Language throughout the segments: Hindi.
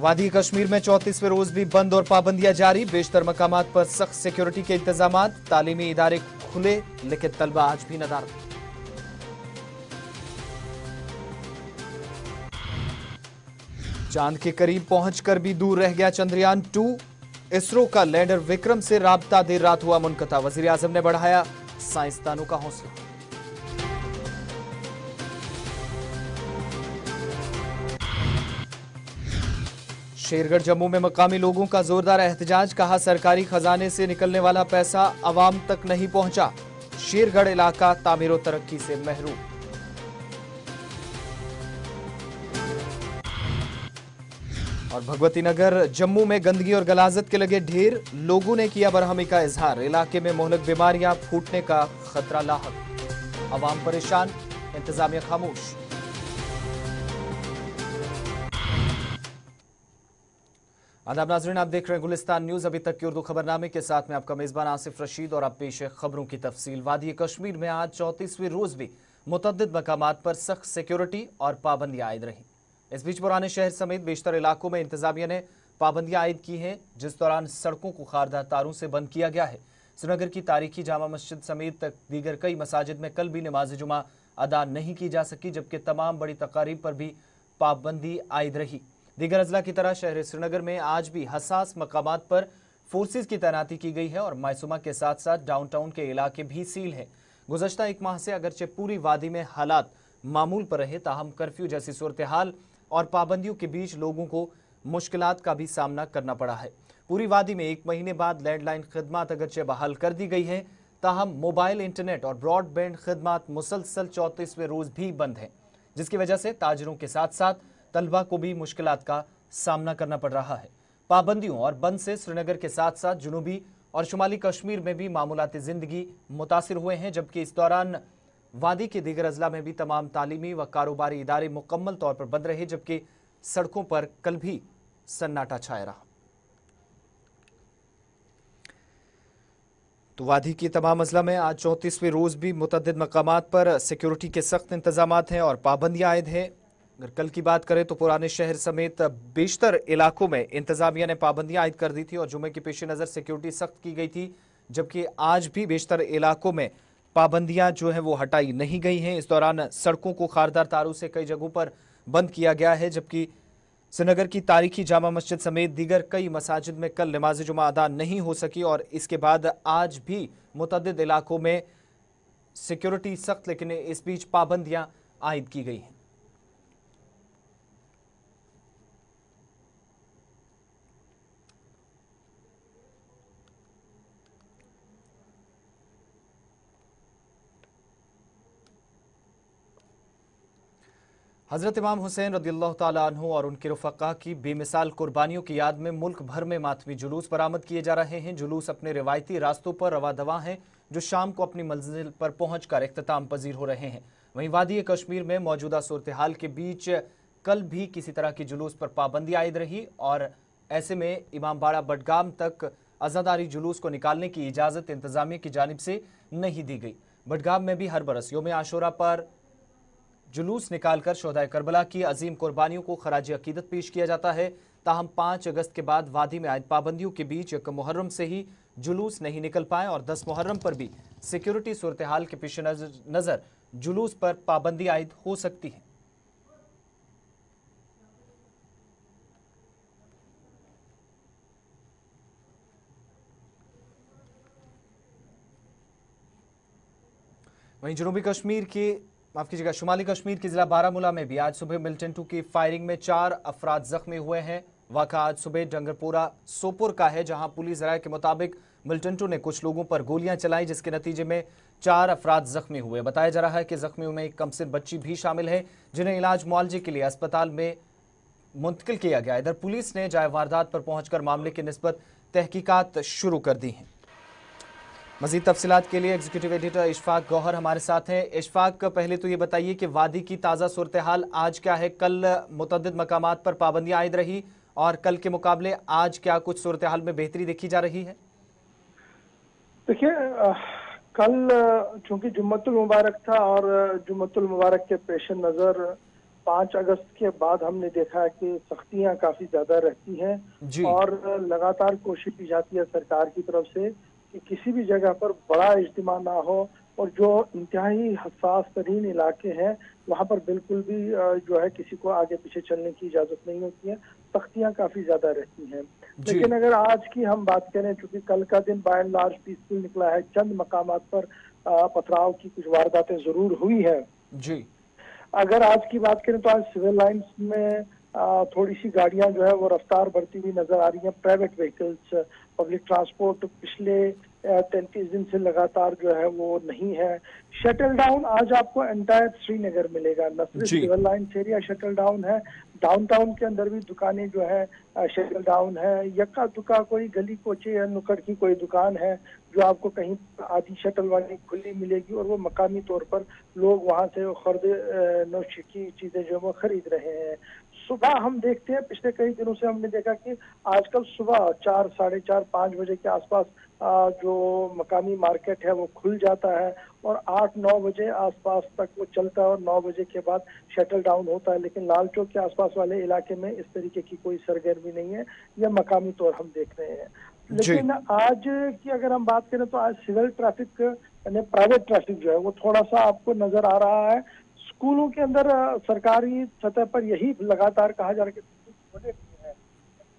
वादी कश्मीर में चौंतीसवें रोज भी बंद और पाबंदियाँ जारी। बेशतर मकाम पर सख्त सिक्योरिटी के इंतज़ाम तालीमी इदारे खुले लेकिन तलबा आज भी नदार चाँद के करीब पहुंचकर भी दूर रह गया चंद्रयान टू। इसरो का लैंडर विक्रम से राबता देर रात हुआ मुनकता। वज़ीर आज़म ने बढ़ाया साइंसदानों का हौसला। शेरगढ़ जम्मू में मकामी लोगों का जोरदार एहतजाज, कहा सरकारी खजाने से निकलने वाला पैसा आवाम तक नहीं पहुँचा। शेरगढ़ इलाका तामीर तरक्की से महरूम। और भगवती नगर, जम्मू में गंदगी और गलाजत के लगे ढेर, लोगों ने किया बरहमी का इजहार। इलाके में मोहलक बीमारियाँ फूटने का खतरा लाहक। आवाम परेशान, इंतजामिया खामोश। आदाब नाजरीन, आप देख रहे हैं गुलिस्तान न्यूज़। अभी तक की उर्दू खबरनामे के साथ में आपका मेजबान आसिफ रशीद और आप पेश खबरों की तफसील। वादी कश्मीर में आज चौंतीसवीं रोज भी मुतद मकाम पर सख्त सिक्योरिटी और पाबंदियाँ आयद रही। इस बीच पुराने शहर समेत बेशतर इलाकों में इंतजामिया ने पाबंदियाँ आयद की हैं, जिस दौरान सड़कों को खारदार तारों से बंद किया गया है। श्रीनगर की तारीखी जामा मस्जिद समेत दीगर कई मसाजिद में कल भी नमाज़ जुमा अदा नहीं की जा सकी, जबकि तमाम बड़ी तकारीब पर भी पाबंदी आयद रही। दीगर अजला की तरह शहर श्रीनगर में आज भी हसास मकाम पर फोर्सेज की तैनाती की गई है और मायसुमा के साथ साथ डाउनटाउन के इलाके भी सील है। गुजशत एक माह से अगरचे पूरी वादी में हालात मामूल पर रहे, ताहम कर्फ्यू जैसी सूरत हाल और पाबंदियों के बीच लोगों को मुश्किल का भी सामना करना पड़ा है। पूरी वादी में एक महीने बाद लैंडलाइन खदमात अगरचे बहाल कर दी गई है। ताहम मोबाइल, इंटरनेट और ब्रॉडबैंड खदमात मुसलसल चौंतीसवें रोज भी बंद हैं, जिसकी वजह से ताजरों के साथ साथ तलबा को भी मुश्किल का सामना करना पड़ रहा है। पाबंदियों और बंद से श्रीनगर के साथ साथ जुनूबी और शुमाली कश्मीर में भी मामूलाती ज़िंदगी मुतासर हुए हैं, जबकि इस दौरान वादी के दीगर अजला में भी तमाम तालीमी व कारोबारी इदारे मुकम्मल तौर पर बंद रहे, जबकि सड़कों पर कल भी सन्नाटा छाया रहा। तो वादी की तमाम अजला में आज चौंतीसवें रोज भी मुतद मकाम पर सिक्योरिटी के सख्त इंतज़ाम हैं और पाबंदियाँ आयद हैं। अगर कल की बात करें तो पुराने शहर समेत बेशतर इलाकों में इंतजामिया ने पाबंदियाँ आयद कर दी थी और जुमे के पेश नज़र सिक्योरिटी सख्त की गई थी, जबकि आज भी बेशतर इलाकों में पाबंदियाँ जो है वो हटाई नहीं गई हैं। इस दौरान सड़कों को खारदार तारों से कई जगहों पर बंद किया गया है, जबकि श्रीनगर की तारीखी जामा मस्जिद समेत दीगर कई मसाजिद में कल नमाज़ जुमा अदा नहीं हो सकी और इसके बाद आज भी मुतद इलाकों में सिक्योरिटी सख्त, लेकिन इस बीच पाबंदियाँ आयद की गई हैं। हज़रत इमाम हुसैन रदील्ला तु और उनके रफ़ा की बेमिसाल कुर्बानियों की याद में मुल्क भर में मातमी जुलूस बरामद किए जा रहे हैं। जुलूस अपने रिवायती रास्तों पर रवा दवा हैं, जो शाम को अपनी मंजिल पर पहुँच कर अख्ताम पजीर हो रहे हैं। वहीं वादी कश्मीर में मौजूदा सूरत हाल के बीच कल भी किसी तरह की जुलूस पर पाबंदी आयद रही और ऐसे में इमाम बाड़ा बडगाम तक अजादारी जुलूस को निकालने की इजाज़त इंतजामिया की जानब से नहीं दी गई। बडगाम में भी हर बरस योम आशोरा पर जुलूस निकालकर शोधा करबला की अजीम कुर्बानियों को खराज अकीदत पेश किया जाता है। ताहम पाँच अगस्त के बाद वादी में आयद पाबंदियों के बीच एक मुहर्रम से ही जुलूस नहीं निकल पाए और दस मुहर्रम पर भी सिक्योरिटी सूरत हाल के पेश नज़र जुलूस पर पाबंदी आयद हो सकती है। वहीं जनूबी कश्मीर के माफ़ कीजिएगा, शुमाली कश्मीर के जिला बारामूला में भी आज सुबह मिल्टन टू की फायरिंग में चार अफराद जख्मी हुए हैं। वाक़ा आज सुबह डंगरपुरा सोपुर का है, जहाँ पुलिस राय के मुताबिक मिल्टन टू ने कुछ लोगों पर गोलियाँ चलाई, जिसके नतीजे में चार अफराद जख्मी हुए। बताया जा रहा है कि जख्मियों में एक कमसिन बच्ची भी शामिल है, जिन्हें इलाज मुआवजे के लिए अस्पताल में मुंतकिल किया गया। इधर पुलिस ने जाए वारदात पर पहुंचकर मामले की नस्बत तहकीकात शुरू कर दी हैं। मजीद तफसीत के लिए एग्जीक्यूटिव एडिटर इशफाक गौहर हमारे साथ हैं। इशफाक पहले तो ये बताइए कि वादी की ताज़ा सूरत हाल आज क्या है? कल मुतद मकाम पर पाबंदियाँ आयद रही और कल के मुकाबले आज क्या कुछ सूरत हाल में बेहतरी देखी जा रही है? देखिए कल चूँकि जुम्मतुल मुबारक था और जुम्मतुल मुबारक के पेश नज़र पाँच अगस्त के बाद हमने देखा है कि सख्तियाँ काफ़ी ज़्यादा रहती हैं और लगातार कोशिश की जाती है सरकार की तरफ़ से कि किसी भी जगह पर बड़ा इज्तिमा ना हो और जो इंतहाई हसास तरीन इलाके हैं वहाँ पर बिल्कुल भी जो है किसी को आगे पीछे चलने की इजाज़त नहीं होती है। सख्तियाँ काफ़ी ज़्यादा रहती हैं। लेकिन अगर आज की हम बात करें चूँकि कल का दिन बाय लार्ज पीसफुल निकला है चंद मकाम पर पथराव की कुछ वारदातें ज़रूर हुई है। जी। अगर आज की बात करें तो आज सिविल लाइंस में थोड़ी सी गाड़ियाँ जो है वो रफ्तार बढ़ती हुई नज़र आ रही हैं प्राइवेट व्हीकल्स पब्लिक ट्रांसपोर्ट पिछले तैंतीस दिन से लगातार जो है वो नहीं है। शटल डाउन आज आपको एंटायर श्रीनगर मिलेगा। न सिर्फ़। Civil Lines area shuttle down है। डाउनटाउन के अंदर भी दुकानें जो है शटल डाउन है। यक्का दुका कोई गली कोचे या नुकड़ की कोई दुकान है जो आपको कहीं आधी शटल वाली खुली मिलेगी और वो मकामी तौर पर लोग वहाँ से खरीद नौश की चीज़ें जो है वो खरीद रहे हैं। सुबह हम देखते हैं पिछले कई दिनों से हमने देखा कि आजकल सुबह चार साढ़े चार पाँच बजे के आसपास जो मकामी मार्केट है वो खुल जाता है और आठ नौ बजे आसपास तक वो चलता है और नौ बजे के बाद शटल डाउन होता है। लेकिन लाल चौक के आसपास वाले इलाके में इस तरीके की कोई सरगर्मी नहीं है यह मकामी तौर हम देख रहे हैं। लेकिन आज की अगर हम बात करें तो आज सिविल ट्रैफ़िक यानी प्राइवेट ट्रैफ़िक जो है वो थोड़ा सा आपको नज़र आ रहा है स्कूलों के अंदर सरकारी सतह पर यही लगातार कहा जा रहा है कि खोले हैं।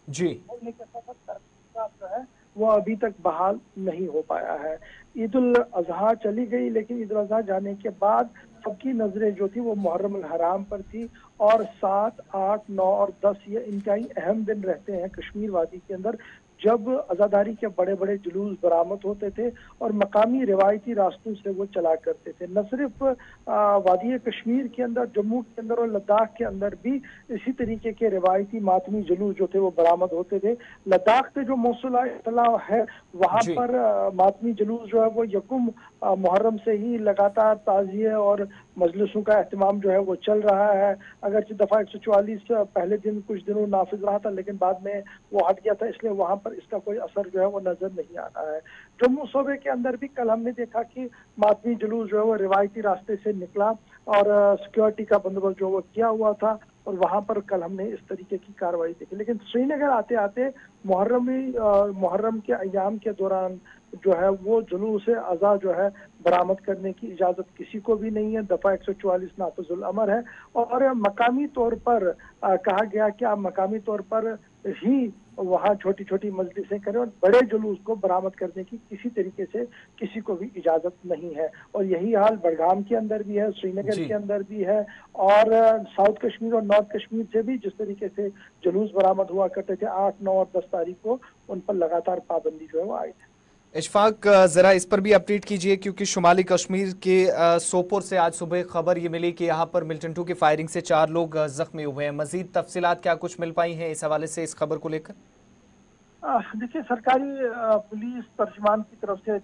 जी। खोलने के साथ साथ जो है वो अभी तक बहाल नहीं हो पाया है। ईद उल अजहा चली गई लेकिन ईद उल अजहा जाने के बाद सबकी नज़रें जो थी वो मुहर्रम हराम पर थी। और सात आठ नौ और दस ये इंतहाई अहम दिन रहते हैं कश्मीर वादी के अंदर। जब आज़ादारी के बड़े बड़े जुलूस बरामद होते थे और मकामी रिवायती रास्तों से वो चला करते थे। न सिर्फ़ वादी कश्मीर के अंदर जम्मू के अंदर और लद्दाख के अंदर भी इसी तरीके के रिवायती मातमी जुलूस जो थे वो बरामद होते थे। लद्दाख के जो मौसला इतला है वहाँ पर मातमी जुलूस जो है वो यकुम मुहर्रम से ही लगातार ताजिए और मजलिसों का अहतमाम जो है वो चल रहा है। अगरचे दफ़ा एक सौ चौवालीस पहले दिन कुछ दिनों नाफिज रहा था, लेकिन बाद में वो हट गया था, इसलिए वहाँ पर इसका कोई असर जो है वो नज़र नहीं आ रहा है। जम्मू सूबे के अंदर भी कल हमने देखा कि मातमी जुलूस जो है वो रिवायती रास्ते से निकला और सिक्योरिटी का बंदोबस्त जो वो किया हुआ था और वहाँ पर कल हमने इस तरीके की कार्रवाई देखी। लेकिन श्रीनगर आते आते मुहर्रमी मुहर्रम के अयाम के दौरान जो है वो जुलूस अज़ा जो है बरामद करने की इजाज़त किसी को भी नहीं है। दफ़ा एक सौ चौवालीस नाफजुल अमर है। और मकामी तौर पर अ, कहा गया कि आप मकामी तौर पर ही वहाँ छोटी छोटी मजलिसें करें और बड़े जुलूस को बरामद करने की किसी तरीके से किसी को भी इजाज़त नहीं है। और यही हाल बड़गाम के अंदर भी है श्रीनगर के अंदर भी है और साउथ कश्मीर और नॉर्थ कश्मीर से भी जिस तरीके से जुलूस बरामद हुआ करते थे आठ नौ और दस तारीख को उन पर लगातार पाबंदी जो है वो आई है इशफाक जरा इस पर भी अपडेट कीजिए क्योंकि शुमाली कश्मीर के सोपोर से आज सुबह खबर ये मिली कि यहाँ पर मिल्टन टू की फायरिंग से चार लोग जख्मी हुए हैं। मजीद तफसीलात क्या कुछ मिल पाई हैं इस हवाले से इस खबर को लेकर? देखिए सरकारी पुलिस तर्जमान की तरफ़ से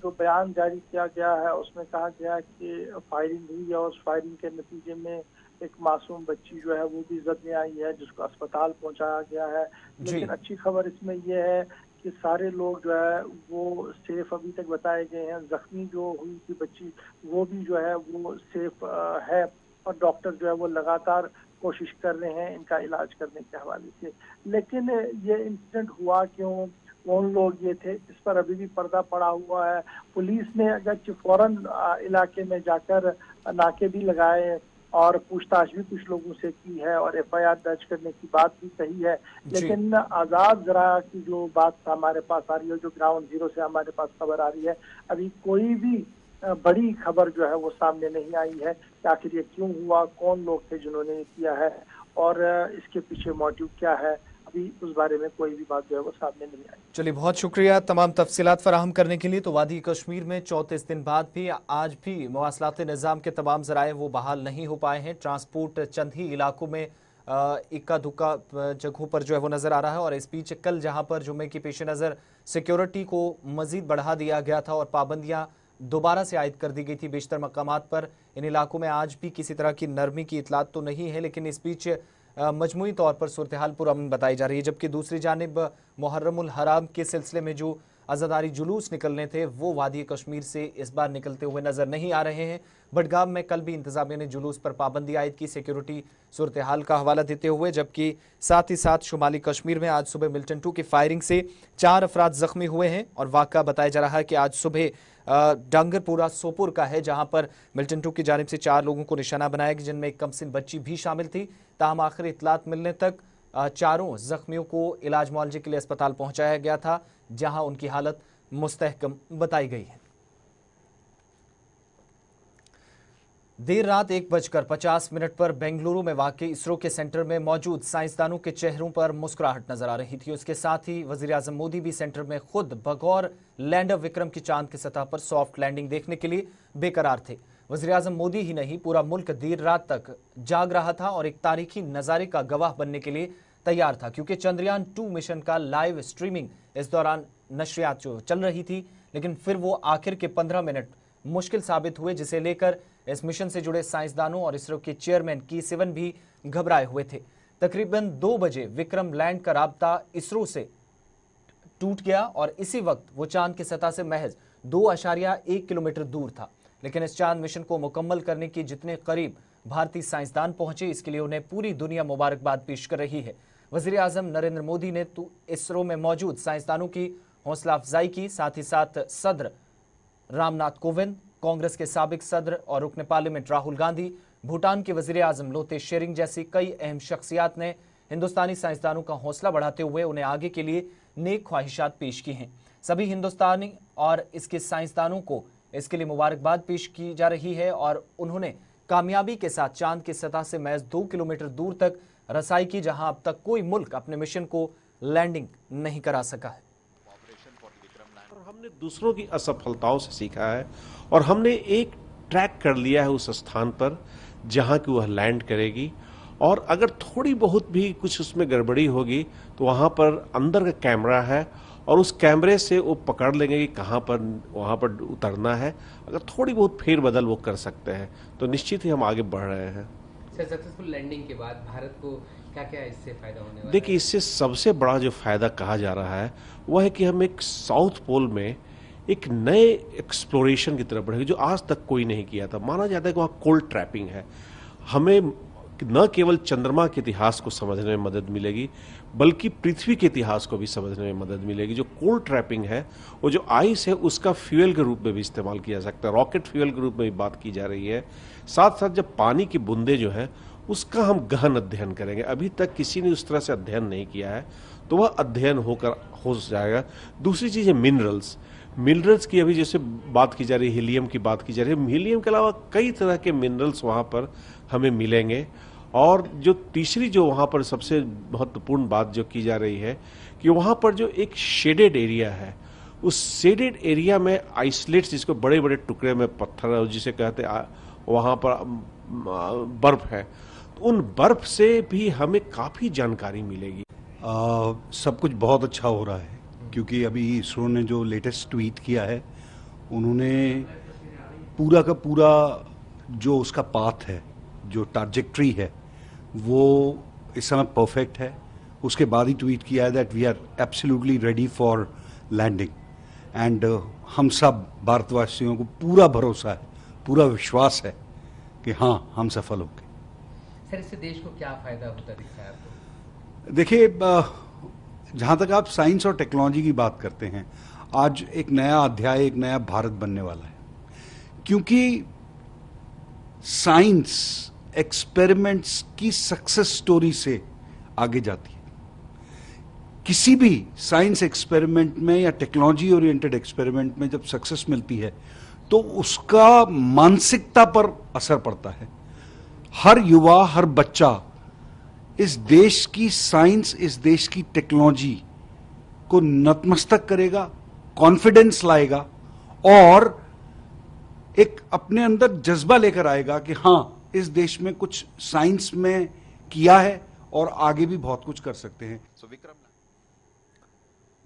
जो बयान जारी किया गया है उसमें कहा गया कि फायरिंग हुई है और उस फायरिंग के नतीजे में एक मासूम बच्ची जो है वो भी जद में आई है जिसको अस्पताल पहुँचाया गया है। लेकिन अच्छी खबर इसमें यह है कि सारे लोग जो है वो सेफ़ अभी तक बताए गए हैं। जख्मी जो हुई थी बच्ची, वो भी जो है वो सेफ़ है और डॉक्टर जो है वो लगातार कोशिश कर रहे हैं इनका इलाज करने के हवाले से। लेकिन ये इंसिडेंट हुआ क्यों? कौन लोग ये थे? इस पर अभी भी पर्दा पड़ा हुआ है। पुलिस ने अगर फ़ौरन इलाके में जाकर नाके भी लगाए और पूछताछ भी कुछ लोगों से की है और एफआईआर दर्ज करने की बात भी कही है। लेकिन आज़ाद जरा की जो बात हमारे पास आ रही है जो ग्राउंड ज़ीरो से हमारे पास खबर आ रही है अभी कोई भी बड़ी खबर जो है वो सामने नहीं आई है कि आखिर ये क्यों हुआ कौन लोग थे जिन्होंने ये किया है और इसके पीछे मोटिव क्या है। अभी उस बारे में कोई भी बात जो है वो सामने नहीं आई। चलिए, बहुत शुक्रिया तमाम तफसीलात फराहम करने के लिए। तो वादी कश्मीर में चौंतीस दिन बाद भी, आज भी मवासलात निज़ाम के तमाम जराए वो बहाल नहीं हो पाए हैं। ट्रांसपोर्ट चंद ही इलाकों में इक्का दुक्का जगहों पर जो है वो नज़र आ रहा है। और इस बीच कल जहाँ पर जुमे की पेश नज़र सिक्योरिटी को मजीद बढ़ा दिया गया था और पाबंदियाँ दोबारा से आयद कर दी गई थी बेशतर मकामात पर। इन इलाकों में आज भी किसी तरह की नरमी की इतलात तो नहीं है, लेकिन इस बीच मजमू तौर पर सूरत हाल पुरान बताई जा रही है, जबकि दूसरी जानब मुहर्रम हराम के सिलसिले में जो आज़ादारी जुलूस निकलने थे, वो वादी कश्मीर से इस बार निकलते हुए नज़र नहीं आ रहे हैं। बडगाम में कल भी इंतजामिया ने जुलूस पर पाबंदी आयद की। सिक्योरिटी सूरत हाल का हवाला देते हुए, जबकि साथ ही साथ शुमाली कश्मीर में आज सुबह मिल्टन टू की फायरिंग से चार अफराद जख्मी हुए हैं और वाक़ा बताया जा रहा है कि आज सुबह डांगरपुरा सोपुर का है, जहाँ पर मिल्टन टू की जानब से चार लोगों को निशाना बनाया गया, जिनमें एक कमसिन बच्ची भी शामिल थी। ताहम आखिर इतलात मिलने तक चारों जख्मियों को इलाज मुआवजे के लिए अस्पताल पहुँचाया गया था। जहाँ उनकी हालत मुस्तहकम बताई गई है। देर रात एक बजकर पचास मिनट पर बेंगलुरु में वाकई इसरो के सेंटर में मौजूद साइंसदानों के चेहरों पर मुस्कुराहट नज़र आ रही थी। उसके साथ ही वज़ीर आज़म मोदी भी सेंटर में खुद बगौर लैंडर विक्रम की चाँद की सतह पर सॉफ्ट लैंडिंग देखने के लिए बेकरार थे। वज़ीर अजम मोदी ही नहीं, पूरा मुल्क देर रात तक जाग रहा था और एक तारीखी नज़ारे का गवाह बनने के लिए तैयार था, क्योंकि चंद्रयान टू मिशन का लाइव स्ट्रीमिंग इस दौरान नशरियात चल रही थी, लेकिन फिर वो आखिर के पंद्रह मिनट मुश्किल साबित हुए, जिसे लेकर इस मिशन से जुड़े साइंसदानों और इसरो के चेयरमैन की सिवन भी घबराए हुए थे। तकरीबन दो बजे विक्रम लैंड का रबता इसरो से टूट गया और इसी वक्त वो चाँद की सतह से महज दो अशारिया एक किलोमीटर दूर था। लेकिन इस चाँद मिशन को मुकम्मल करने की जितने करीब भारतीय साइंसदान पहुँचे, इसके लिए उन्हें पूरी दुनिया मुबारकबाद पेश कर रही है। वज़ीर आज़म नरेंद्र मोदी ने तो इसरो में मौजूद साइंसदानों की हौसला अफजाई की, साथ ही साथ सदर रामनाथ कोविंद, कांग्रेस के सबक सदर और रुकन पार्लियामेंट राहुल गांधी, भूटान के वज़ीर आज़म लोते शेरिंग जैसी कई अहम शख्सियात ने हिंदुस्तानी साइंसदानों का हौसला बढ़ाते हुए उन्हें आगे के लिए नेक ख्वाहिशात पेश की हैं। सभी हिंदुस्तानी और इसके साइंसदानों को इसके लिए मुबारकबाद पेश की जा रही है और उन्होंने कामयाबी के साथ चाँद की सतह से महज दो किलोमीटर दूर तक रसाई की, जहाँ अब तक कोई मुल्क अपने मिशन को लैंडिंग नहीं करा सका है। और हमने दूसरों की असफलताओं से सीखा है और हमने एक ट्रैक कर लिया है उस स्थान पर, जहाँ की वह लैंड करेगी। और अगर थोड़ी बहुत भी कुछ उसमें गड़बड़ी होगी तो वहाँ पर अंदर का कैमरा है और उस कैमरे से वो पकड़ लेंगे कि कहाँ पर, वहाँ पर उतरना है। अगर थोड़ी बहुत फेर बदल वो कर सकते हैं तो निश्चित ही हम आगे बढ़ रहे हैं। सर सक्सेसफुल लैंडिंग के बाद भारत को क्या क्या इससे फ़ायदा होने वाला देखिए इससे सबसे बड़ा जो फ़ायदा कहा जा रहा है वह है कि हम एक साउथ पोल में एक नए एक्सप्लोरेशन की तरफ़ बढ़ेंगे जो आज तक कोई नहीं किया था। माना जाता है कि वहाँ कोल्ड ट्रैपिंग है। हमें न केवल चंद्रमा के इतिहास को समझने में मदद मिलेगी बल्कि पृथ्वी के इतिहास को भी समझने में मदद मिलेगी। जो कोल्ड ट्रैपिंग है वो जो आइस है उसका फ्यूल के रूप में भी इस्तेमाल किया जा सकता है। रॉकेट फ्यूल के रूप में भी बात की जा रही है। साथ साथ जब पानी की बूंदे जो है, उसका हम गहन अध्ययन करेंगे। अभी तक किसी ने उस तरह से अध्ययन नहीं किया है तो वह अध्ययन होकर हो जाएगा। दूसरी चीज़ है मिनरल्स मिनरल्स की अभी जैसे बात की जा रही है हीलियम की बात की जा रही है हीलियम के अलावा कई तरह के मिनरल्स वहाँ पर हमें मिलेंगे। और जो तीसरी जो वहाँ पर सबसे महत्वपूर्ण बात जो की जा रही है, कि वहाँ पर जो एक शेडेड एरिया है, उस शेडेड एरिया में आइसलेट्स जिसको बड़े बड़े टुकड़े में पत्थर जिसे कहते वहाँ पर बर्फ़ है। तो उन बर्फ़ से भी हमें काफ़ी जानकारी मिलेगी। आ, सब कुछ बहुत अच्छा हो रहा है क्योंकि अभी इसरो ने जो लेटेस्ट ट्वीट किया है उन्होंने पूरा का पूरा जो उसका पाथ है जो टारजेक्ट्री है वो इस समय परफेक्ट है। उसके बाद ही ट्वीट किया है that we are absolutely ready for landing and हम सब भारतवासियों को पूरा भरोसा है पूरा विश्वास है कि हाँ हम सफल होंगे। सर इससे देश को क्या फ़ायदा होता दिखता है आपको? देखिए जहाँ तक आप साइंस और टेक्नोलॉजी की बात करते हैं आज एक नया अध्याय एक नया भारत बनने वाला है। क्योंकि साइंस एक्सपेरिमेंट्स की सक्सेस स्टोरी से आगे जाती है। किसी भी साइंस एक्सपेरिमेंट में या टेक्नोलॉजी ओरिएंटेड एक्सपेरिमेंट में जब सक्सेस मिलती है तो उसका मानसिकता पर असर पड़ता है। हर युवा हर बच्चा इस देश की साइंस इस देश की टेक्नोलॉजी को नतमस्तक करेगा कॉन्फिडेंस लाएगा और एक अपने अंदर जज्बा लेकर आएगा कि हाँ इस देश में कुछ साइंस में किया है और आगे भी बहुत कुछ कर सकते हैं। So, विक्रम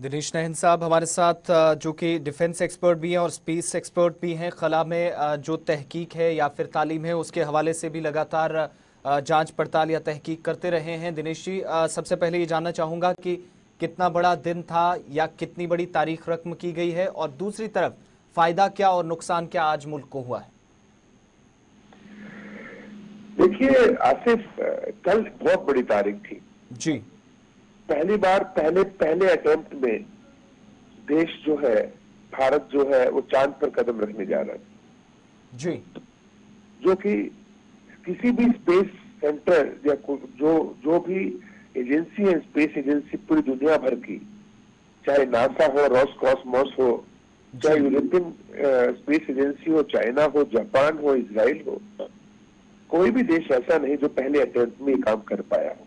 दिनेश नहन साहब हमारे साथ जो कि डिफेंस एक्सपर्ट भी हैं और स्पेस एक्सपर्ट भी हैं खला में जो तहकीक है या फिर तालीम है उसके हवाले से भी लगातार जाँच पड़ताल या तहकीक करते रहे हैं। दिनेश जी सबसे पहले ये जानना चाहूँगा कि कितना बड़ा दिन था या कितनी बड़ी तारीख रकम की गई है और दूसरी तरफ़ फ़ायदा क्या और नुकसान क्या आज मुल्क को हुआ है? देखिए आसिफ कल बहुत बड़ी तारीख थी। जी। पहली बार पहले पहले अटेम्प्ट में देश जो है भारत जो है वो चाँद पर कदम रखने जा रहा है। जी। जो कि किसी भी स्पेस सेंटर या जो जो भी एजेंसी है स्पेस एजेंसी पूरी दुनिया भर की चाहे नासा हो रॉस कॉस्मोस हो चाहे यूरोपियन स्पेस एजेंसी हो चाइना हो जापान हो इसराइल हो कोई भी देश ऐसा नहीं जो पहले अटेम्प्ट में काम कर पाया हो।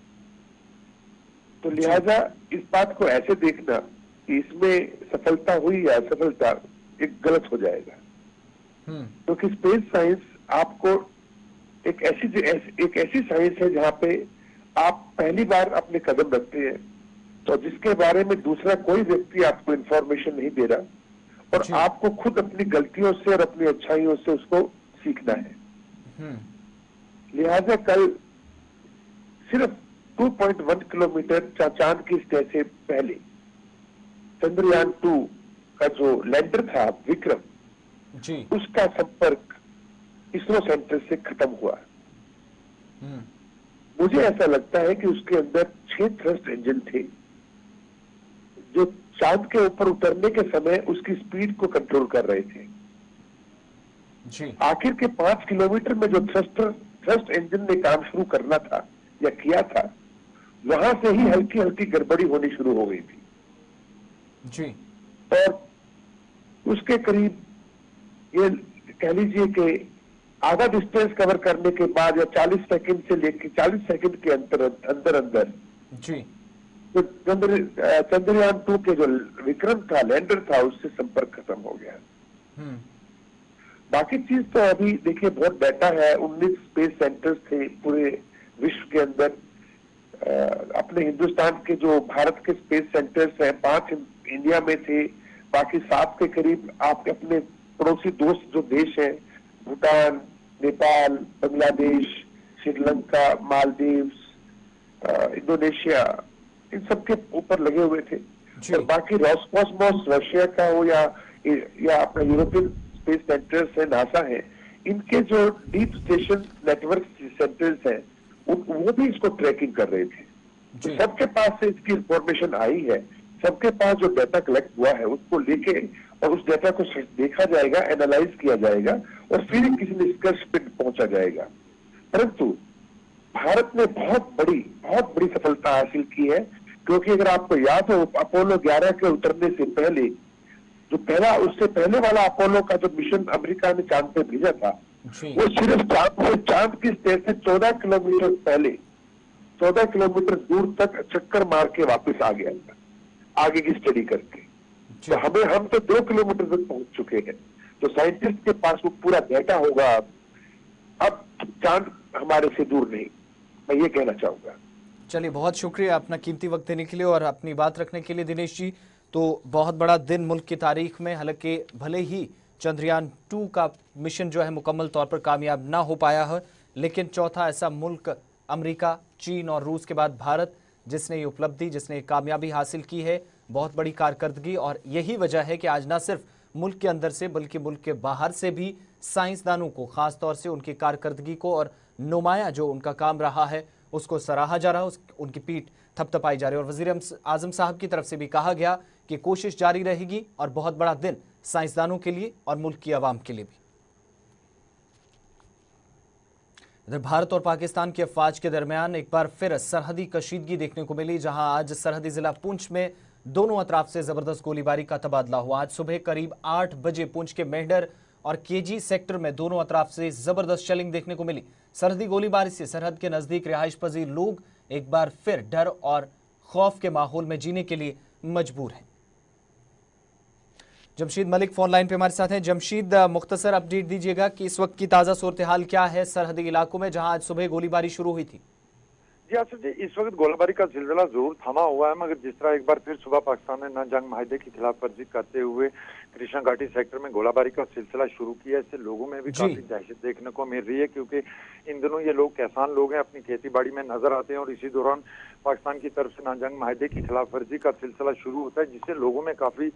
तो लिहाजा इस बात को ऐसे देखना कि इसमें सफलता हुई या असफलता एक गलत हो जाएगा। क्योंकि तो स्पेस साइंस आपको एक ऐसी एक ऐसी साइंस है जहाँ पे आप पहली बार अपने कदम रखते हैं तो जिसके बारे में दूसरा कोई व्यक्ति आपको इंफॉर्मेशन नहीं दे रहा और आपको खुद अपनी गलतियों से और अपनी अच्छाइयों से उसको सीखना है। हम्म। लिहाजा कल सिर्फ़ 2.1 किलोमीटर चाँद की स्टेज से पहले चंद्रयान टू का जो लैंडर था विक्रम जी। उसका संपर्क इसरो सेंटर से खत्म हुआ। मुझे ऐसा लगता है कि उसके अंदर छह थ्रस्ट इंजन थे जो चाँद के ऊपर उतरने के समय उसकी स्पीड को कंट्रोल कर रहे थे। जी। आखिर के पाँच किलोमीटर में जो थ्रस्ट थ्रस्ट इंजन ने काम शुरू करना था या किया था वहाँ से ही हल्की हल्की गड़बड़ी होनी शुरू हो गई थी। जी। और उसके करीब ये कह लीजिए कि आधा डिस्टेंस कवर करने के बाद या 40 सेकंड से लेकर 40 सेकंड के अंतर अंदर अंदर जी। तो चंद्र चंद्रयान टू के जो विक्रम था लैंडर था उससे संपर्क खत्म हो गया। हम्म। बाकी चीज़ तो अभी देखिए बहुत डाटा है। 19 स्पेस सेंटर्स थे पूरे विश्व के अंदर। अपने हिंदुस्तान के जो भारत के स्पेस सेंटर्स हैं पाँच इंडिया में थे बाकी सात के करीब आपके अपने पड़ोसी दोस्त जो देश है भूटान नेपाल बांग्लादेश श्रीलंका मालदीव्स इंडोनेशिया इन सब के ऊपर लगे हुए थे। और बाकी रॉसकॉस्मोस रशिया का हो या या अपना यूरोपियन स्पेस सेंटर्स है नासा है इनके जो डीप स्टेशन नेटवर्क सेंटर्स हैं वो भी इसको ट्रैकिंग कर रहे थे। तो सबके पास से इसकी इंफॉर्मेशन आई है। सबके पास जो डाटा कलेक्ट हुआ है उसको लेके और उस डाटा को देखा जाएगा एनालाइज किया जाएगा और फिर किसी निष्कर्ष पे पहुँचा जाएगा। परंतु भारत ने बहुत बड़ी बहुत बड़ी सफलता हासिल की है क्योंकि अगर आपको याद हो अपोलो 11 के उतरने से पहले जो पहला उससे पहले वाला अपोलो का जो मिशन अमेरिका ने चाँद पे भेजा था वो सिर्फ़ चाँद से चाँद की स्टेज से चौदह किलोमीटर पहले चौदह किलोमीटर दूर तक चक्कर मार के वापस आ गया आगे की स्टडी करके। तो हमें हम तो दो किलोमीटर तक पहुँच चुके हैं। तो साइंटिस्ट के पास वो पूरा डेटा होगा। अब चाँद हमारे से दूर नहीं। मैं ये कहना चाहूँगा। चलिए बहुत शुक्रिया अपना कीमती वक्त देने के लिए और अपनी बात रखने के लिए दिनेश जी। तो बहुत बड़ा दिन मुल्क की तारीख में हालाँकि भले ही चंद्रयान टू का मिशन जो है मुकम्मल तौर पर कामयाब ना हो पाया है, लेकिन चौथा ऐसा मुल्क अमेरिका, चीन और रूस के बाद भारत, जिसने ये उपलब्धि, जिसने कामयाबी हासिल की है, बहुत बड़ी कारकर्दगी और यही वजह है कि आज ना सिर्फ़ मुल्क के अंदर से बल्कि मुल्क के बाहर से भी साइंसदानों को खास तौर से उनकी कारकर्दगी को और नुमाया जो उनका काम रहा है, उसको सराहा जा रहा है उनकी पीठ थपथपाई जा रही है। और वज़ीर आज़म साहब की तरफ़ से भी कहा गया कि कोशिश जारी रहेगी और बहुत बड़ा दिन साइंसदानों के लिए और मुल्क की आवाम के लिए भी। इधर भारत और पाकिस्तान की अफवाज के दरमियान एक बार फिर सरहदी कशीदगी देखने को मिली, जहाँ आज सरहदी जिला पुंछ में दोनों अतराफ से ज़बरदस्त गोलीबारी का तबादला हुआ। आज सुबह करीब आठ बजे पुंछ के मेहडर और केजी सेक्टर में दोनों अतराफ से ज़बरदस्त शेलिंग देखने को मिली। सरहदी गोलीबारी से सरहद के नज़दीक रिहाइश पजीर लोग एक बार फिर डर और खौफ के माहौल में जीने के लिए मजबूर हैं। जमशीद मलिक फ़ोन लाइन पे हमारे साथ हैं। जमशीद मुख्तसर अपडेट दीजिएगा कि इस वक्त की ताज़ा सूरत हाल क्या है सरहदी इलाकों में जहाँ आज सुबह गोलीबारी शुरू हुई थी? जी आसिफ जी इस वक्त गोलाबारी का सिलसिला ज़रूर थमा हुआ है मगर जिस तरह एक बार फिर सुबह पाकिस्तान ने ना जंग माहिदे की खिलाफ वर्जी करते हुए कृष्णा घाटी सेक्टर में गोलाबारी का सिलसिला शुरू किया इससे लोगों में भी काफ़ी दहशत देखने को मिल रही है क्योंकि इन दिनों ये लोग किसान लोग हैं अपनी खेती बाड़ी में नज़र आते हैं और इसी दौरान पाकिस्तान की तरफ़ से ना जंग माहिदे की खिलाफ वर्जी का सिलसिला शुरू होता है जिससे लोगों में काफ़ी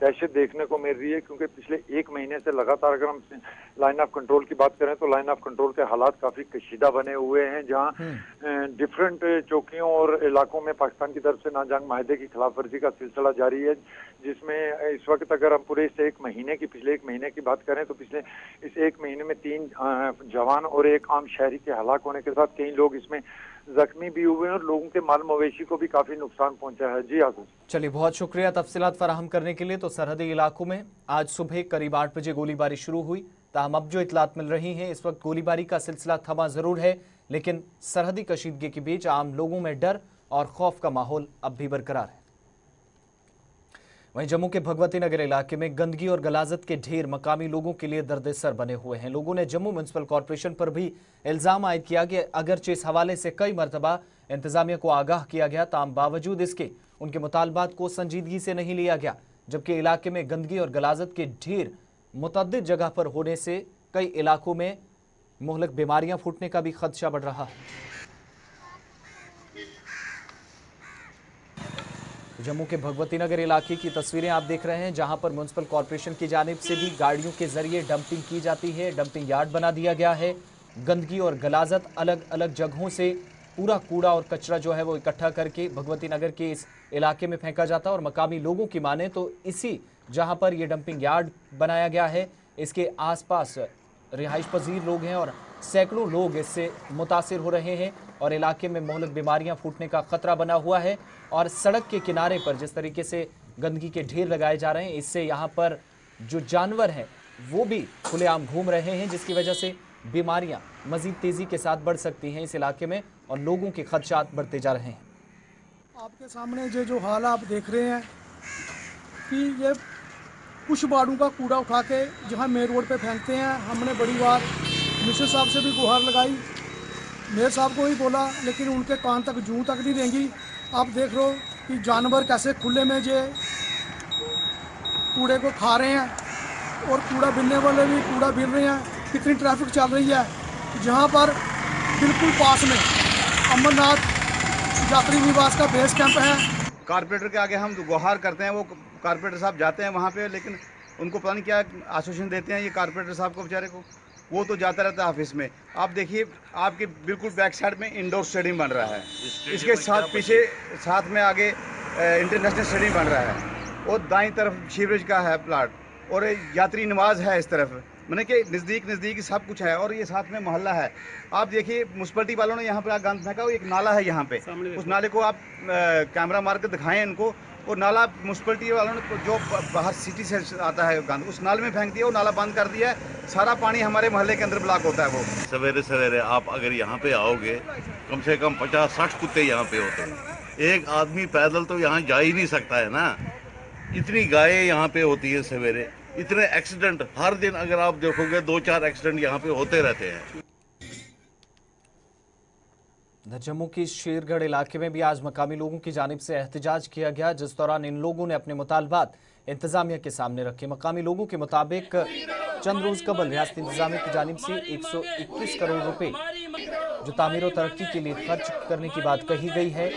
दहशत देखने को मिल रही है क्योंकि पिछले एक महीने से लगातार अगर हम लाइन ऑफ़ कंट्रोल की बात करें तो लाइन ऑफ़ कंट्रोल के हालात काफ़ी कशीदा बने हुए हैं जहाँ डिफरेंट चौकियों और इलाकों में पाकिस्तान की तरफ़ से नाजंग माहिदे की खिलाफ वर्जी का सिलसिला जारी है जिसमें इस वक्त अगर हम पूरे इस एक महीने की पिछले एक महीने की बात करें तो पिछले इस एक महीने में तीन जवान और एक आम शहरी के हलाक होने के साथ कई लोग इसमें जख्मी भी हुए हैं और लोगों के माल मवेशी को भी काफ़ी नुकसान पहुँचा है। जी आगू चलिए, बहुत शुक्रिया तफसीत फराहम करने के लिए। तो सरहदी इलाकों में आज सुबह करीब आठ बजे गोलीबारी शुरू हुई। ताहम अब जो इतलात मिल रही हैं, इस वक्त गोलीबारी का सिलसिला थमा ज़रूर है, लेकिन सरहदी कशीदगी के बीच आम लोगों में डर और खौफ का माहौल अब भी बरकरार है। वहीं जम्मू के भगवती नगर इलाके में गंदगी और गलाजत के ढेर मकामी लोगों के लिए दर्द सर बने हुए हैं। लोगों ने जम्मू म्यूनसिपल कॉरपोरेशन पर भी इल्ज़ाम आयद किया कि अगरचे इस हवाले से कई मरतबा इंतजामिया को आगाह किया गया, ताम बावजूद इसके उनके मुतालबात को संजीदगी से नहीं लिया गया, जबकि इलाके में गंदगी और गलाजत के ढेर मुतद जगह पर होने से कई इलाकों में मोहलक बीमारियाँ फूटने का भी खदशा बढ़ रहा है। जम्मू के भगवती नगर इलाके की तस्वीरें आप देख रहे हैं, जहाँ पर म्यूनसिपल कॉरपोरेशन की जानब से भी गाड़ियों के ज़रिए डंपिंग की जाती है। डंपिंग यार्ड बना दिया गया है। गंदगी और गलाजत अलग अलग जगहों से पूरा कूड़ा और कचरा जो है वो इकट्ठा करके भगवती नगर के इस इलाके में फेंका जाता है और मकामी लोगों की माने तो इसी जहाँ पर ये डंपिंग यार्ड बनाया गया है। इसके आसपास रिहाइश पजीर लोग हैं और सैकड़ों लोग इससे मुतासर हो रहे हैं और इलाके में मोहलक बीमारियाँ फूटने का खतरा बना हुआ है और सड़क के किनारे पर जिस तरीके से गंदगी के ढेर लगाए जा रहे हैं, इससे यहाँ पर जो जानवर हैं, वो भी खुलेआम घूम रहे हैं, जिसकी वजह से बीमारियाँ मजीद तेज़ी के साथ बढ़ सकती हैं इस इलाके में और लोगों के खदशात बढ़ते जा रहे हैं। आपके सामने ये जो हाल आप देख रहे हैं कि ये कुछ बाड़ों का कूड़ा उठा के जहाँ मेन रोड पे फेंकते हैं, हमने बड़ी बार मिश्र साहब से भी गुहार लगाई। मेयर साहब को ही बोला, लेकिन उनके कान तक जू तक नहीं देंगी आप देख लो कि जानवर कैसे खुले में जे, कूड़े को खा रहे हैं, और कूड़ा बिनने वाले भी कूड़ा बिन रहे हैं। कितनी ट्रैफ़िक चल रही है। जहाँ पर बिल्कुल पास में अमरनाथ यात्री निवास का बेस कैंप है। कारपोरेटर के आगे हम गुहार करते हैं, वो कारपोरेटर साहब जाते हैं वहाँ पे, लेकिन उनको पता नहीं क्या आश्वासन देते हैं ये कारपोरेटर साहब को बेचारे को। वो तो जाता रहता है ऑफ़िस में। आप देखिए आपके बिल्कुल बैक साइड में इंडोर स्टेडियम बन रहा है। इसके साथ पीछे साथ में आगे इंटरनेशनल स्टेडियम बन रहा है। और दाई तरफ़ सीवरेज का है प्लाट और यात्री निवास है इस तरफ़। मैंने कि नज़दीक नज़दीक सब कुछ है और ये साथ में मोहल्ला है। आप देखिए म्यूनसिपलिटी वालों ने यहाँ पे गंद फेंका एक नाला है यहाँ पे। उस नाले को आप कैमरा मार के दिखाएँ इनको। और नाला म्यूनसिपलिटी वालों ने जो बाहर सिटी से आता है गंद, उस नाले में फेंक दिया वो नाला बंद कर दिया है। सारा पानी हमारे मोहल्ले के अंदर ब्लॉक होता है वो। सवेरे सवेरे आप अगर यहाँ पे आओगे, कम से कम पचास साठ कुत्ते यहाँ पे होते हैं। एक आदमी पैदल तो यहाँ जा ही नहीं सकता है ना। इतनी गायें यहाँ पे होती है सवेरे। इतने एक्सीडेंट हर दिन अगर आप देखोगे दो चार एक्सीडेंट यहाँ पे होते रहते हैं। जम्मू के शेरगढ़ इलाके में भी आज मकामी लोगों की जानब से एहतजाज किया गया, जिस दौरान इन लोगों ने अपने मुतालबात इंतजामिया के सामने रखे। मकामी लोगों के मुताबिक चंद रोज कबल रियासती इंतजामिया की जानब से 121 करोड़ रुपए जो तामीर और तरक्की के लिए खर्च करने की बात कही गई है।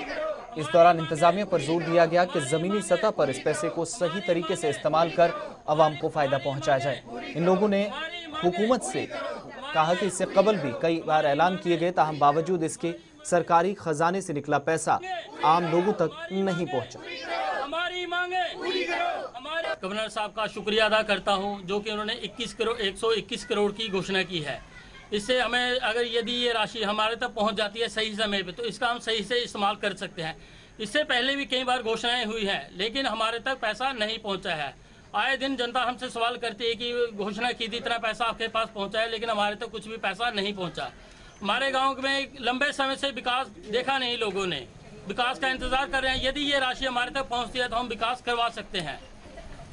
इस दौरान इंतजामिया पर ज़ोर दिया गया कि जमीनी सतह पर इस पैसे को सही तरीके से इस्तेमाल कर अवाम को फ़ायदा पहुँचाया जाए। इन लोगों ने हुकूमत से कहा कि इससे कबल भी कई बार ऐलान किए गए, ताहम बावजूद इसके सरकारी खजाने से निकला पैसा आम लोगों तक नहीं पहुँचा। हमारी मांगे। गवर्नर साहब का शुक्रिया अदा करता हूँ, जो कि उन्होंने 21 करोड़ 121 करोड़ की घोषणा की है। इससे हमें, अगर यदि ये राशि हमारे तक पहुँच जाती है सही समय पे तो इसका हम सही से इस्तेमाल कर सकते हैं। इससे पहले भी कई बार घोषणाएँ हुई हैं, लेकिन हमारे तक पैसा नहीं पहुँचा है। आए दिन जनता हमसे सवाल करती है कि घोषणा की थी, इतना पैसा आपके पास पहुँचा है, लेकिन हमारे तक कुछ भी पैसा नहीं पहुँचा। हमारे गाँव में लंबे समय से विकास देखा नहीं लोगों ने। विकास का इंतज़ार कर रहे हैं। यदि ये राशि हमारे तक पहुँचती है तो हम विकास करवा सकते हैं।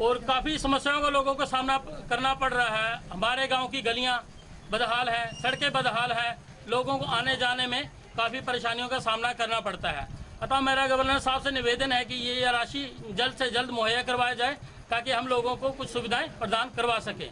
और काफ़ी समस्याओं का लोगों को सामना करना पड़ रहा है। हमारे गाँव की गलियाँ बदहाल है, सड़कें बदहाल है। लोगों को आने जाने में काफ़ी परेशानियों का सामना करना पड़ता है। अतः मेरा गवर्नर साहब से निवेदन है कि ये राशि जल्द से जल्द मुहैया करवाया जाए ताकि हम लोगों को कुछ सुविधाएँ प्रदान करवा सकें।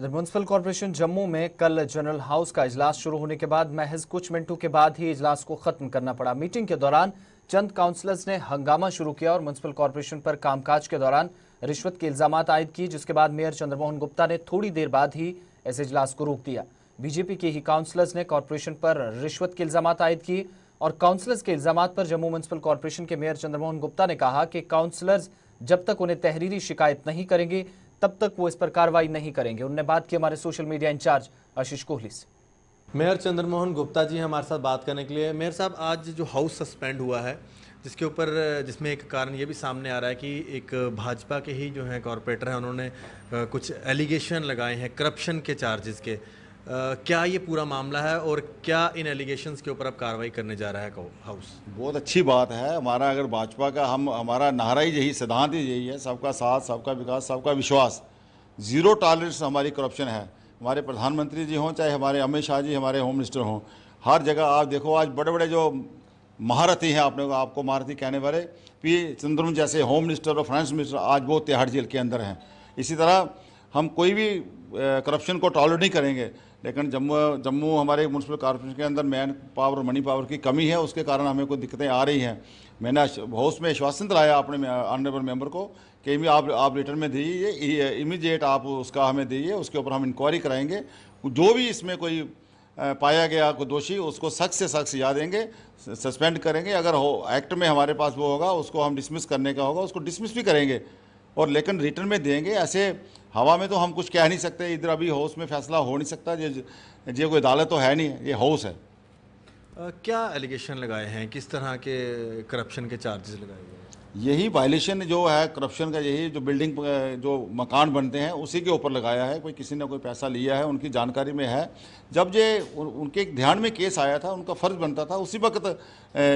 इधर म्यूनसिपल कॉरपोरेशन जम्मू में कल जनरल हाउस का इजलास शुरू होने के बाद महज कुछ मिनटों के बाद ही इजलास को खत्म करना पड़ा। मीटिंग के दौरान चंद काउंसलर्स ने हंगामा शुरू किया और म्यूनसिपल कॉरपोरेशन पर कामकाज के दौरान रिश्वत के इल्ज़ाम आयद किए जिसके बाद मेयर चंद्रमोहन गुप्ता ने थोड़ी देर बाद ही इस इजलास को रोक दिया। बीजेपी के ही काउंसलर्स ने कॉरपोरेशन पर रिश्वत के इल्ज़ाम आयद किए और काउंसलर्स के इल्ज़ाम पर जम्मू म्यूनसिपल कॉरपोरेशन के मेयर चंद्रमोहन गुप्ता ने कहा कि काउंसलर्स जब तक उन्हें तहरीरी शिकायत नहीं करेंगे तब तक वो इस पर कार्रवाई नहीं करेंगे। उनने बात की हमारे social media incharge Ashish Kohli से। मेयर चंद्रमोहन गुप्ता जी हमारे साथ बात करने के लिए। मेयर साहब, आज जो हाउस सस्पेंड हुआ है, जिसके ऊपर, जिसमें एक कारण ये भी सामने आ रहा है कि एक भाजपा के ही जो हैं कॉरपोरेटर हैं, उन्होंने कुछ एलिगेशन लगाए हैं करप्शन के चार्जेस के। क्या ये पूरा मामला है और क्या इन एलिगेशन के ऊपर अब कार्रवाई करने जा रहा है हाउस बहुत अच्छी बात है। हमारा अगर भाजपा का, हम, हमारा नारा ही यही, सिद्धांत ही यही है। सबका साथ, सबका विकास, सबका विश्वास। ज़ीरो टॉलरेंस हमारी करप्शन है। हमारे प्रधानमंत्री जी हों, चाहे हमारे अमित शाह जी, हमारे होम मिनिस्टर हों, हर जगह आप देखो, आज बड़े बड़े जो महारथी हैं आपने, आपको महारथी कहने वाले, पी चंद्रम जैसे होम मिनिस्टर और फाइनेंस मिनिस्टर आज वो तिहाड़ जेल के अंदर हैं। इसी तरह हम कोई भी करप्शन को टॉलरेट नहीं करेंगे। लेकिन जम्मू जम्मू हमारे म्यूनसिपल कॉर्पोरेशन के अंदर मैन पावर और मनी पावर की कमी है, उसके कारण हमें कोई दिक्कतें आ रही हैं। मैंने हाउस में आश्वासन दिलाया अपने ऑनरेबल मेंबर को कि आप आप रिटर्न में दीजिए इमीडिएट आप उसका हमें दीजिए, उसके ऊपर हम इंक्वायरी कराएँगे। जो भी इसमें कोई पाया गया कोई दोषी, उसको सख्त से सख्त सजा देंगे सस्पेंड करेंगे। अगर हो एक्ट में हमारे पास वो होगा, उसको हम डिसमिस करने का होगा, उसको डिसमिस भी करेंगे। और लेकिन रिटर्न में देंगे ऐसे हवा में तो हम कुछ कह नहीं सकते इधर अभी हाउस में फैसला हो नहीं सकता ये ये कोई अदालत तो है नहीं ये हाउस है। अ, क्या एलिगेशन लगाए हैं? किस तरह के करप्शन के चार्जेस लगाए गए हैं? यही वायलेशन जो है करप्शन का यही जो बिल्डिंग जो मकान बनते हैं उसी के ऊपर लगाया है कोई किसी ने कोई पैसा लिया है उनकी जानकारी में है। जब ये उन, उनके ध्यान में केस आया था उनका फ़र्ज़ बनता था उसी वक्त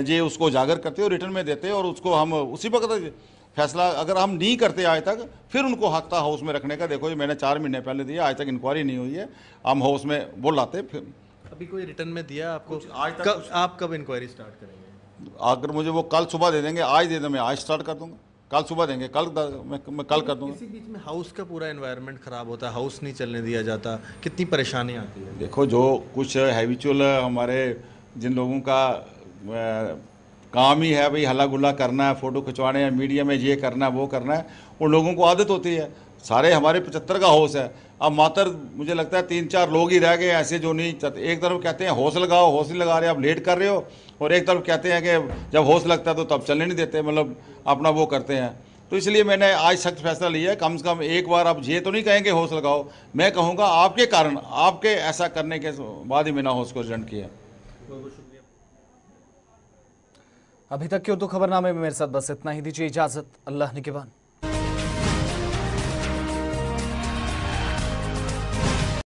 ये उसको उजागर करते और रिटर्न में देते और उसको हम उसी वक्त फैसला अगर हम नहीं करते आज तक फिर उनको था हाउस में रखने का। देखो ये मैंने चार महीने पहले दिया आज तक इंक्वायरी नहीं हुई है। हम हाउस में बोल लाते फिर अभी कोई रिटर्न में दिया आपको? आज तक कब आप कब इंक्वायरी स्टार्ट करेंगे? अगर मुझे वो कल सुबह दे देंगे आज दे दें मैं आज स्टार्ट कर दूँगा। कल सुबह देंगे कल मैं, मैं कल कर दूँगा। इसी बीच में हाउस का पूरा एनवायरनमेंट खराब होता है हाउस नहीं चलने दिया जाता कितनी परेशानी आती है? देखो जो कुछ हैबिचुअल हमारे जिन लोगों का काम ही है, भाई हल्ला गुल्ला करना है, फ़ोटो खिंचवाने हैं, मीडिया में ये करना है, वो करना है, उन लोगों को आदत होती है। सारे हमारे पचहत्तर का हाउस है। अब मात्र, मुझे लगता है तीन चार लोग ही रह गए ऐसे जो नहीं चाहते एक तरफ़ कहते हैं हौस लगाओ हौस नहीं लगा रहे, आप लेट कर रहे हो, और एक तरफ़ कहते हैं कि जब हौस लगता है तो तब चलने नहीं देते मतलब अपना वो करते हैं। तो इसलिए मैंने आज सख्त फैसला लिया है, कम से कम एक बार आप ये तो नहीं कहेंगे हौस लगाओ, मैं कहूँगा आपके कारण, आपके ऐसा करने के बाद ही मैंने हौस को रिजेंट किया। अभी तक की उर्दू खबरनामे में मेरे साथ बस इतना ही। दीजिए इजाज़त। अल्लाह निगेबान